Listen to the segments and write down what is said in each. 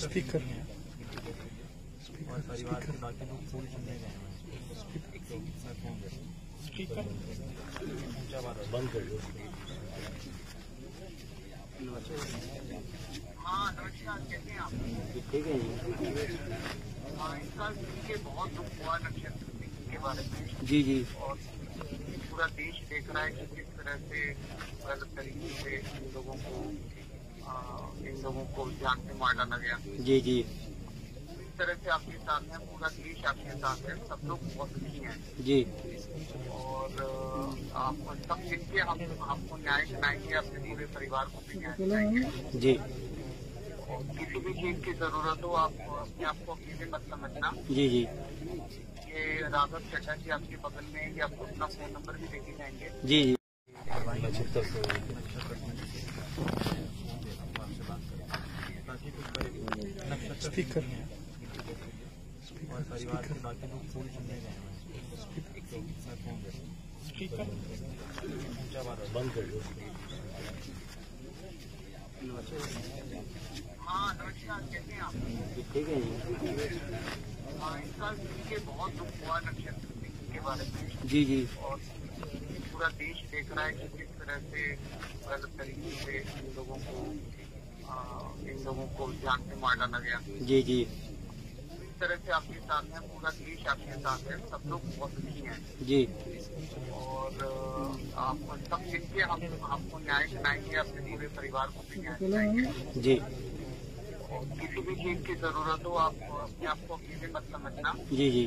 Speaker बंद कर दो ठीक है जी हाँ इस साल के बहुत दुख हुआ नक्षत्र के बारे में। जी जी। और पूरा देश देख रहा है कि किस तरह से गलत तरीके से इन लोगों को इन लोगों को जान से मार डाला गया। जी जी। इस तरह से आपके साथ है पूरा देश आपके साथ है सब लोग बहुत दुखी हैं। जी। और आप सब मिलके हम आपको न्याय दिलाएँगे अपने पूरे परिवार को भी न्याय दिलाएँगे। जी। किसी भी चीज़ की ज़रूरत हो आप अपने आप को अकेले मत समझना। जी जी। ये राघव चटर्जी आपके बगल में है ये आपको अपना फ़ोन नंबर भी देखे जाएँगे। जी जी। स्पीकर स्पीकर बात बंद कर दो हाँ नमस्कार कैसे हैं आप ठीक है जी जी। पूरा देश देख रहा है कि किस तरह से गलत तरीके से इन लोगों को इन लोगों को जान से मार डाला गया जी जी। तरह से आपके साथ है पूरा देश आपके साथ है सब लोग बहुत दुखी हैं। जी। और आप सब मिलके हम आपको न्याय दिलाएँगे अपने पूरे परिवार को भी न्याय दिलाएँगे। जी। और किसी भी चीज़ की ज़रूरत हो आप अपने आप को अकेले मत समझना। जी जी।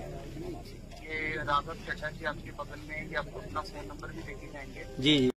ये राघव चटर्जी आपके बगल में ये आपको अपना फ़ोन नंबर भी देके जाएँगे। जी जी।